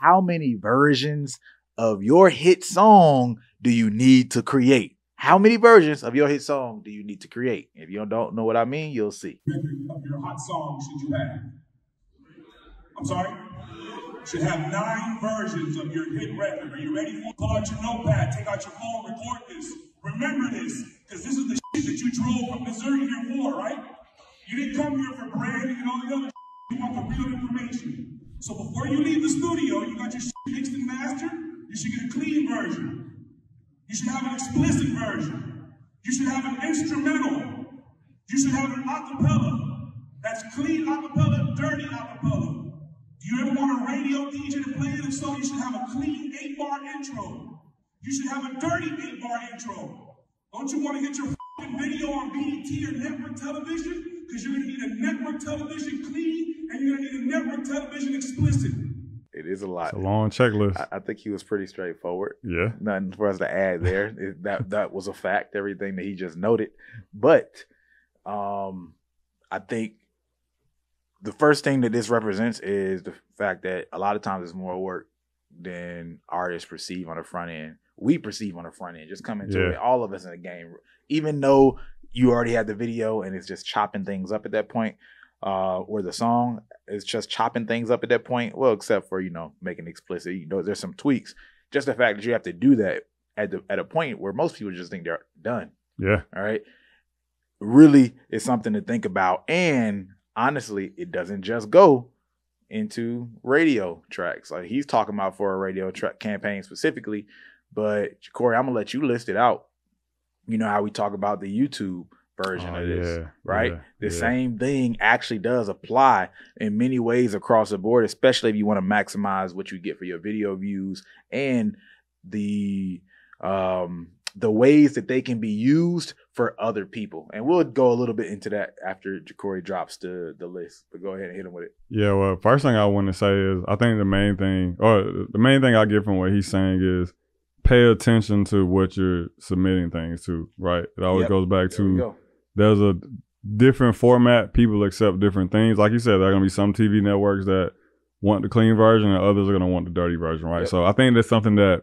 how many versions of your hit song do you need to create? How many versions of your hit song do you need to create? If you don't know what I mean, you'll see. Your hot song should you have? I'm sorry? Should have nine versions of your hit record. Are you ready for it? Pull out your notepad, take out your phone, record this. Remember this, because this is the shit that you drove from Missouri here for, right? You didn't come here for branding and all the other shit. You want the real information. So before you leave the studio, you got your shit mixed and mastered, you should get a clean version. You should have an explicit version. You should have an instrumental. You should have an acapella. That's clean acapella, dirty acapella. Do you ever want a radio DJ to play it? If so, you should have a clean eight bar intro. You should have a dirty eight bar intro. Don't you want to get your video on BET or network television? Because you're going to need a network television clean and you're going to need a network television explicit. It is a lot. It's a long checklist. I, I think he was pretty straightforward. yeah. Nothing for us to add there. It- that that was a fact. Everything that he just noted, but um, I think the first thing that this represents is the fact that a lot of times it's more work than artists perceive on the front end. We perceive on the front end. Just coming to Yeah. it, all of us in the game, even though you already had the video and it's just chopping things up at that point, uh, or the song is just chopping things up at that point. Well, except for you know making explicit, you know, there's some tweaks. Just the fact that you have to do that at the at a point where most people just think they're done. Yeah. All right. Really is something to think about. And honestly, it doesn't just go into radio tracks. Like he's talking about for a radio track campaign specifically. But Kohrey, I'm gonna let you list it out. You know how we talk about the YouTube version Oh, of this, yeah, right? yeah, the yeah. same thing actually does apply in many ways across the board, especially if you want to maximize what you get for your video views and the um the ways that they can be used for other people. And we'll go a little bit into that after Jacorey drops the the list. But go ahead and hit him with it. Yeah, well, first thing I want to say is I think the main thing, or the main thing I get from what he's saying is pay attention to what you're submitting things to, right? It always Yep. goes back There to. There's a different format. People accept different things. Like you said, there are going to be some TV networks that want the clean version and others are going to want the dirty version, right? Yep. So I think that's something that,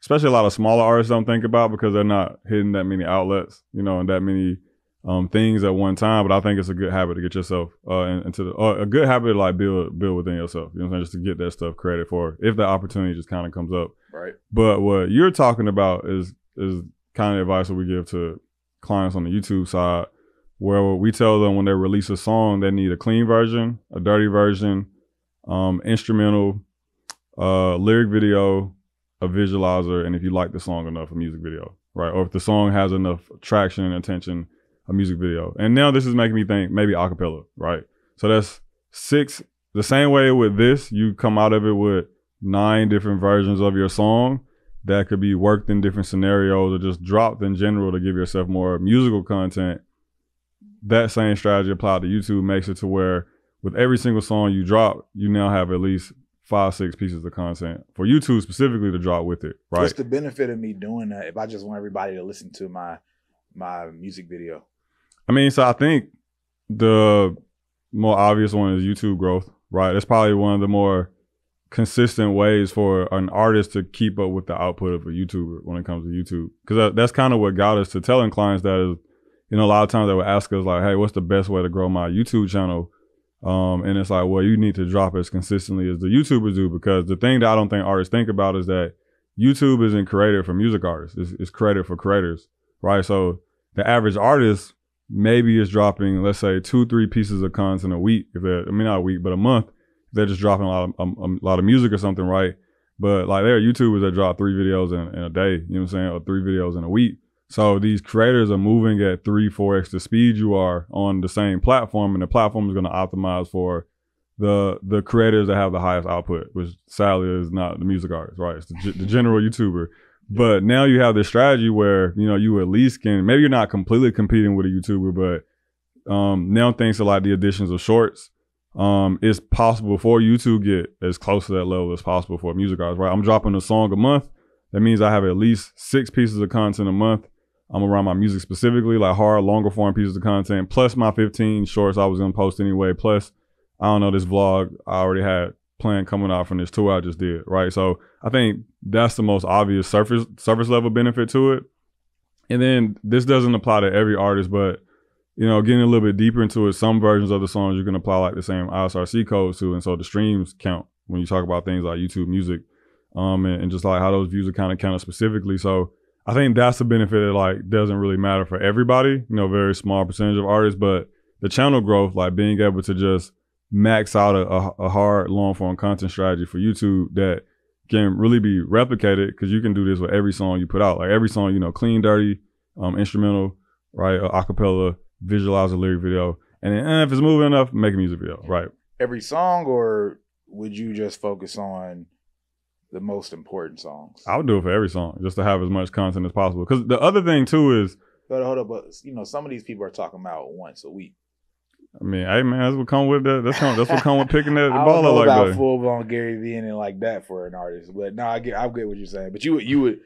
especially a lot of smaller artists don't think about because they're not hitting that many outlets, you know, and that many um, things at one time. But I think it's a good habit to get yourself uh, into the, uh, a good habit to like build build within yourself. You know what I'm saying? Just to get that stuff credit for if the opportunity just kind of comes up. Right. But what you're talking about is is kind of advice that we give to clients on the YouTube side, where we tell them when they release a song, they need a clean version, a dirty version, um, instrumental, uh, lyric video, a visualizer, and if you like the song enough, a music video, right? Or if the song has enough traction and attention, a music video. And now this is making me think maybe acapella, right? So that's six. The same way with this, you come out of it with nine different versions of your song that could be worked in different scenarios or just dropped in general to give yourself more musical content. That same strategy applied to YouTube makes it to where with every single song you drop, you now have at least five, six pieces of content for YouTube specifically to drop with it, right? What's the benefit of me doing that if I just want everybody to listen to my my music video? I mean, so I think the more obvious one is YouTube growth, right? It's probably one of the more consistent ways for an artist to keep up with the output of a YouTuber when it comes to YouTube. Because that, that's kind of what got us to telling clients that is, you know, a lot of times they would ask us like, "Hey, what's the best way to grow my YouTube channel?" Um, and it's like, well, you need to drop as consistently as the YouTubers do because the thing that I don't think artists think about is that YouTube isn't created for music artists; it's, it's created for creators, right? So the average artist maybe is dropping, let's say, two, three pieces of content a week. If I mean, not a week, but a month. They're just dropping a lot of um, um, a lot of music or something, right? But like there are YouTubers that drop three videos in, in a day, you know what I'm saying, or three videos in a week. So these creators are moving at three, four x the speed you are on the same platform, and the platform is going to optimize for the the creators that have the highest output, which sadly is not the music artist, right? It's the, the general YouTuber. But now you have this strategy where you know you at least can maybe you're not completely competing with a YouTuber, but um, now thanks to like the additions of shorts, um, it's possible for you to get as close to that level as possible for a music artist, right? I'm dropping a song a month. That means I have at least six pieces of content a month. I'm around my music specifically, like hard, longer form pieces of content, plus my 15 shorts I was gonna post anyway. Plus, I don't know this vlog I already had plan coming out from this tour I just did, right? So I think that's the most obvious surface surface level benefit to it. And then this doesn't apply to every artist, but you know, getting a little bit deeper into it, some versions of the songs you can apply like the same ISRC codes to, and so the streams count when you talk about things like YouTube Music, um, and, and just like how those views are kind of counted specifically. So I think that's the benefit that like doesn't really matter for everybody, you know, very small percentage of artists, but the channel growth, like being able to just max out a, a, hard long form content strategy for YouTube that can really be replicated because you can do this with every song you put out. Like every song, you know, clean, dirty, um, instrumental, right, uh, acapella, visualize a lyric video, and then eh, if it's moving enough, make a music video, right? Every song, or would you just focus on the most important songs? I would do it for every song just to have as much content as possible. Because the other thing too is, but hold up, but you know, some of these people are talking about once a week. I mean, hey man, that's what come with that. That's, come, that's what come with picking that I ball up like about that. full blown Gary Vee and like that for an artist, but no, I get, I get what you're saying. But you would, you would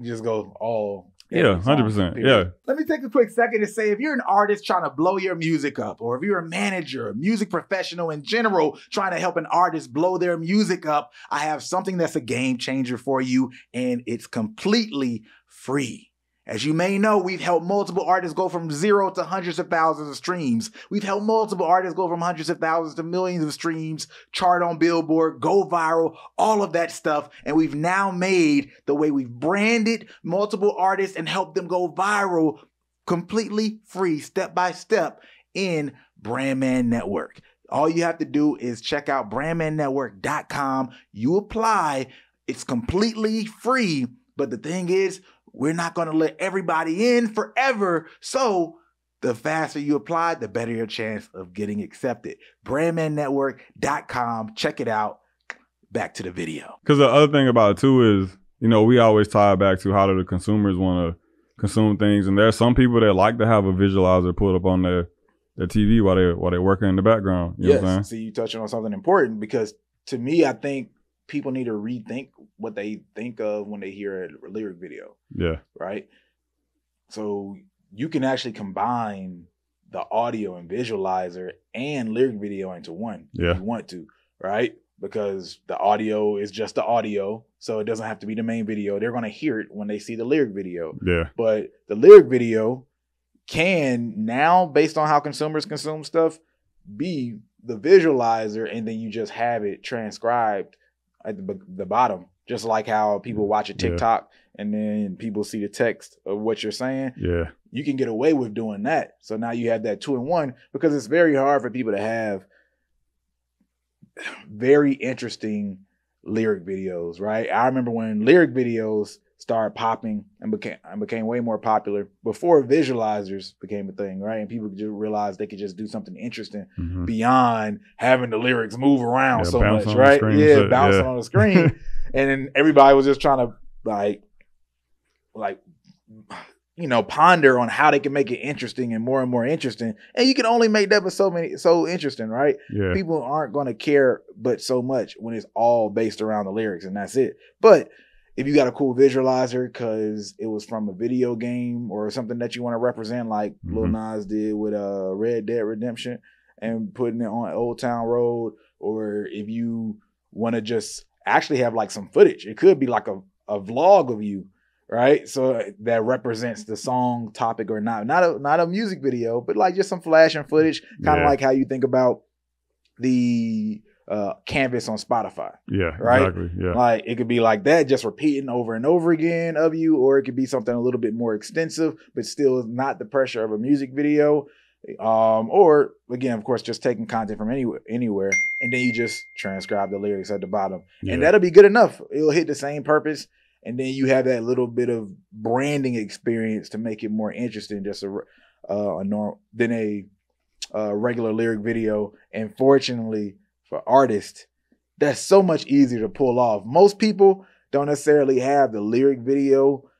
just go all. Yeah, hundred percent. Yeah, Let me take a quick second to say if you're an artist trying to blow your music up, or if you're a manager, a music professional in general trying to help an artist blow their music up, I have something that's a game changer for you, and it's completely free. As you may know, we've helped multiple artists go from zero to hundreds of thousands of streams. We've helped multiple artists go from hundreds of thousands to millions of streams, chart on Billboard, go viral, all of that stuff. And we've now made the way we've branded multiple artists and helped them go viral completely free, step by step in Brandman Network. All you have to do is check out brandmannetwork.com. You apply, it's completely free. But the thing is, we're not going to let everybody in forever. So the faster you apply, the better your chance of getting accepted. Brandmannetwork.com. Check it out. Back to the video. because the other thing about it too is, you know, we always tie it back to how do the consumers want to consume things, and there are some people that like to have a visualizer put up on their their TV while they while they're working in the background. You know what I'm saying? yes. See, you touching on something important because to me, I think people need to rethink what they think of when they hear a lyric video. Yeah, right? So you can actually combine the audio and visualizer and lyric video into one Yeah. if you want to, right? Because the audio is just the audio, so it doesn't have to be the main video. They're gonna hear it when they see the lyric video. yeah, But the lyric video can now, based on how consumers consume stuff, be the visualizer, and then you just have it transcribed at the, the bottom, just like how people watch a Yeah. TikTok and then people see the text of what you're saying. yeah, You can get away with doing that. So now you have that two in one because it's very hard for people to have very interesting lyric videos, right? I remember when lyric videos started popping and became and became way more popular before visualizers became a thing, right? And people just realized they could just do something interesting Mhm. beyond having the lyrics move around Yeah, so much, right? screen Yeah, bouncing yeah. on the screen. and then everybody was just trying to like like you know ponder on how they can make it interesting and more and more interesting. And you can only make that but so many so interesting right? Yeah, people aren't going to care but so much when it's all based around the lyrics and that's it. But if you got a cool visualizer because it was from a video game or something that you want to represent like Lil Mhm. Nas did with uh Red Dead Redemption and putting it on Old Town Road or if you want to just actually have like some footage it could be like a, a vlog of you right so that represents the song topic or not not a not a music video but like just some flashing footage kind of Yeah. like how you think about the uh canvas on Spotify yeah, right? exactly, yeah, like it could be like that, just repeating over and over again of you, or it could be something a little bit more extensive, but still not the pressure of a music video. Um, or again, of course, just taking content from anywhere, anywhere, and then you just transcribe the lyrics at the bottom, yeah. and that'll be good enough. It'll hit the same purpose, and then you have that little bit of branding experience to make it more interesting, just a uh, a norm than a uh, regular lyric video. And fortunately for artists, that's so much easier to pull off. Most people don't necessarily have the lyric video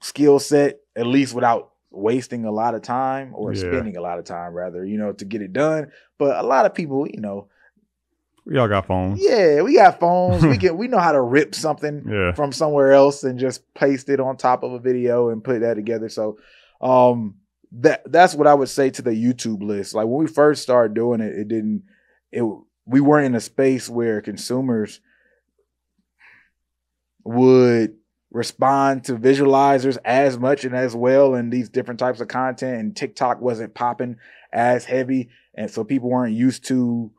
skill set, at least without wasting a lot of time or Yeah. spending a lot of time, rather, you know, to get it done. But a lot of people, you know, we all got phones. yeah, we got phones. we can we know how to rip something Yeah, from somewhere else and just paste it on top of a video and put that together. So um that that's what I would say to the YouTube list. Like when we first started doing it, it didn't it we weren't in a space where consumers would respond to visualizers as much and as well in these different types of content and TikTok wasn't popping as heavy and so people weren't used to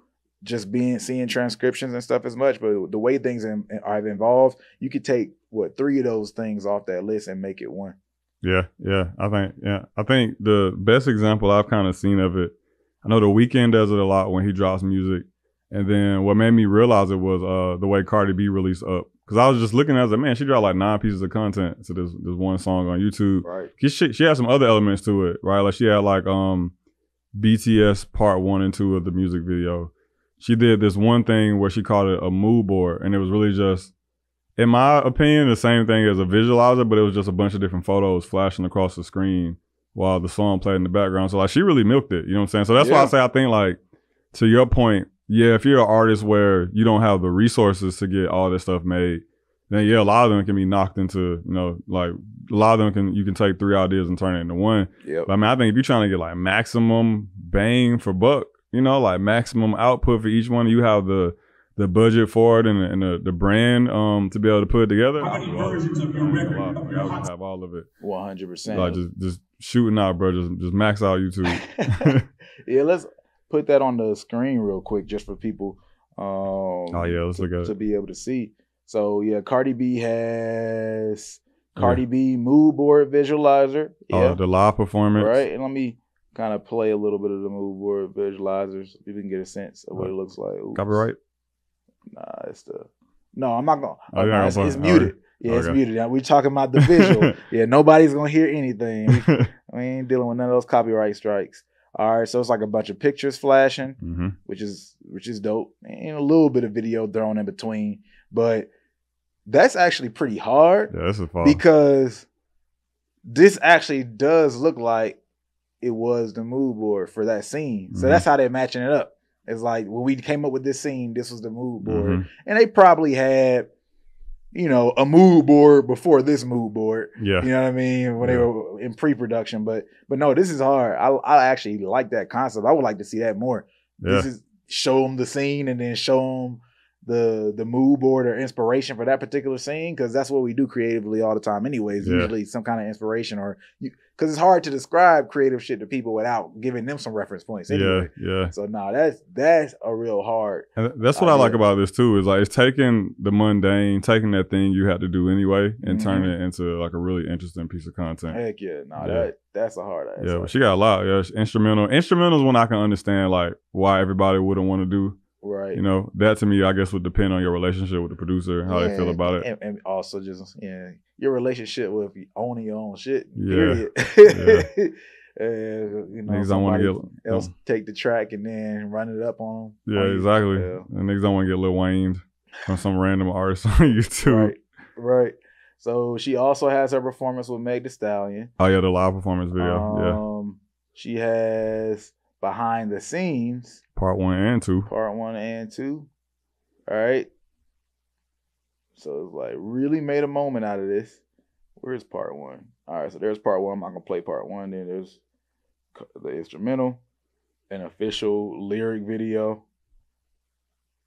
just being seeing transcriptions and stuff as much but the way things in, have evolved you could take what three of those things off that list and make it one Yeah, yeah. I think yeah. I think the best example I've kind of seen of it, I know the Weeknd does it a lot when he drops music. And then what made me realize it was uh the way Cardi B released up. Cause I was just looking at it, I was like, man, she dropped like nine pieces of content to this this one song on YouTube. right She, she she had some other elements to it, right? Like she had like um BTS part one and two of the music video. She did this one thing where she called it a mood board, and it was really just, in my opinion, the same thing as a visualizer, but it was just a bunch of different photos flashing across the screen while the song played in the background. So like she really milked it, you know what I'm saying? So that's why I say I think like to your point, yeah, if you're an artist where you don't have the resources to get all this stuff made, then yeah, a lot of them can be knocked into, you know, like a lot of them can you can take three ideas and turn it into one. yep But I mean, I think if you're trying to get like maximum bang for buck, you know, like maximum output for each one, you have the the budget for it and, the, and the, the brand um to be able to put it together. How many would love it. versions of your record, love it. I would have all of it. 100% Like just just shooting out, bro. Just just max out YouTube. yeah, let's put that on the screen real quick just for people um Oh, yeah, let's to, look at to be able to see. So yeah, Cardi B has Cardi B mood board visualizer. Uh, Yeah. the live performance. right. And let me kind of play a little bit of the mood board visualizer so people can get a sense of what it looks like. Oops. Copyright. Nah, it's the no, I'm not gonna. Oh, no, it's, it's muted. alright. Yeah, it's muted. Now, We're talking about the visual. yeah, nobody's gonna hear anything. We ain't dealing with none of those copyright strikes. All right, so it's like a bunch of pictures flashing, hmm which is which is dope, and a little bit of video thrown in between. But that's actually pretty hard Yeah, this is fun. because this actually does look like it was the mood board for that scene. So Mhm. that's how they're matching it up. It's like when we came up with this scene, this was the mood board, Mhm. and they probably had, you know, a mood board before this mood board. Yeah. You know what I mean? When they were in pre-production, but but no, this is hard. I I actually like that concept. I would like to see that more. Yeah. This is show them the scene and then show them the the mood board or inspiration for that particular scene because that's what we do creatively all the time. Anyways, Yeah. usually some kind of inspiration or because it's hard to describe creative shit to people without giving them some reference points. Yeah. Anyway. Yeah. So nah, that's that's a real hard. And that's what I like about this too. Is like it's taking the mundane, taking that thing you had to do anyway, and Mhm. turning it into like a really interesting piece of content. Heck yeah, nah, Yeah. that that's a hard ass. Yeah, but she got a lot. Yeah, it's instrumental. Instrumentals when I can understand like why everybody wouldn't want to do. Right. You know, that to me, I guess, would depend on your relationship with the producer, how they feel Yeah, about it. and, and also just yeah, your relationship with owning your own shit. Yeah, Period. Uh, you know, Niggas don't want to get else take the track and then run it up on. Them. Yeah, on exactly. Yeah. And niggas don't want to get Lil Wayne from some random artist on YouTube. Right, right. So she also has her performance with Meg Thee Stallion. Oh yeah, the live performance video. yeah, Um, she has behind the scenes part one and two. part one and two. All right. So it's like really made a moment out of this. Where's part one? All right, so there's part one. I'm not gonna play part one. Then there's the instrumental, an official lyric video.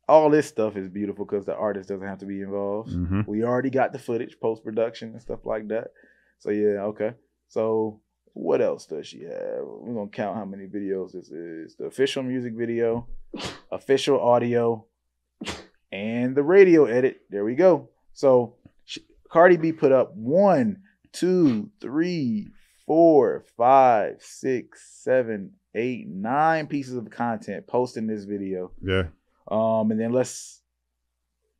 All this stuff is beautiful because the artist doesn't have to be involved. hmm We already got the footage, post production and stuff like that. So yeah, okay. So what else does she have? We're gonna count how many videos this is. The official music video, official audio, and the radio edit. There we go. So she, Cardi B put up one, two, three, four, five, six, seven, eight, nine pieces of content posting this video. Yeah, Um, and then let's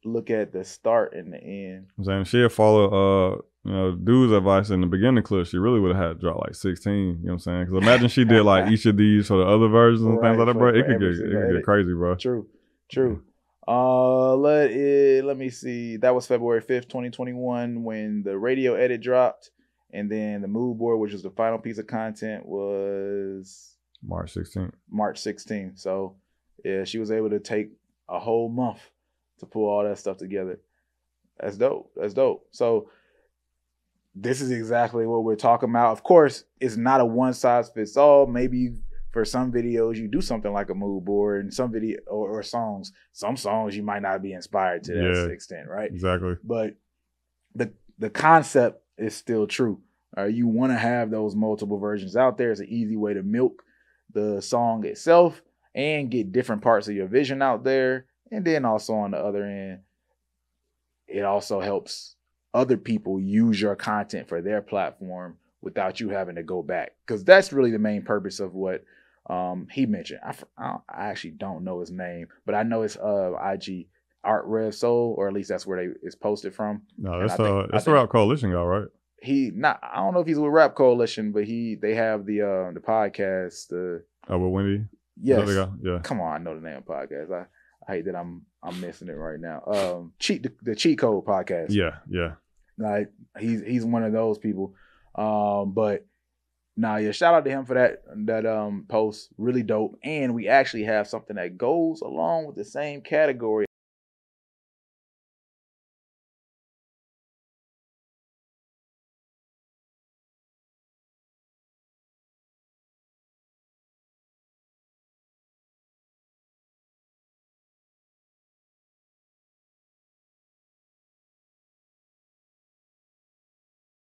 look at the start and the end. I'm saying if she had followed uh you know dude's advice in the beginning clip, she really would have had to drop like 16. You know what I'm saying? Because imagine she did like each of these for the other versions and Right, things like that, bro. It could get it could get crazy, bro. True, true. Uh, let it. Let me see. That was February fifth, twenty twenty one, when the radio edit dropped, and then the mood board, which was the final piece of content, was March 16th. March sixteenth. So, yeah, she was able to take a whole month to pull all that stuff together. That's dope. That's dope. So, this is exactly what we're talking about. Of course, it's not a one size fits all. Maybe for some videos you do something like a mood board and some video or, or songs. Some songs you might not be inspired to that Yeah. extent, right? Exactly. But the the concept is still true. Uh, you want to have those multiple versions out there. It's an easy way to milk the song itself and get different parts of your vision out there. And then also on the other end, it also helps other people use your content for their platform without you having to go back. Because that's really the main purpose of what um, he mentioned. I, I, don't- I actually don't know his name, but I know it's uh, IG Art Rev Soul, or at least that's where they it's posted from. No, that's think- uh that's the Rap Coalition guy, right? He not I don't know if he's with Rap Coalition, but he they have the uh the podcast. The Oh, with Wendy. Yes? Yeah. come on, I know the name of the podcast. I, I hate that I'm I'm missing it right now. Um, cheat the, the cheat code podcast. Yeah, yeah. Like he's he's one of those people. Um, but nah, yeah, shout out to him for that that um post, really dope. And we actually have something that goes along with the same category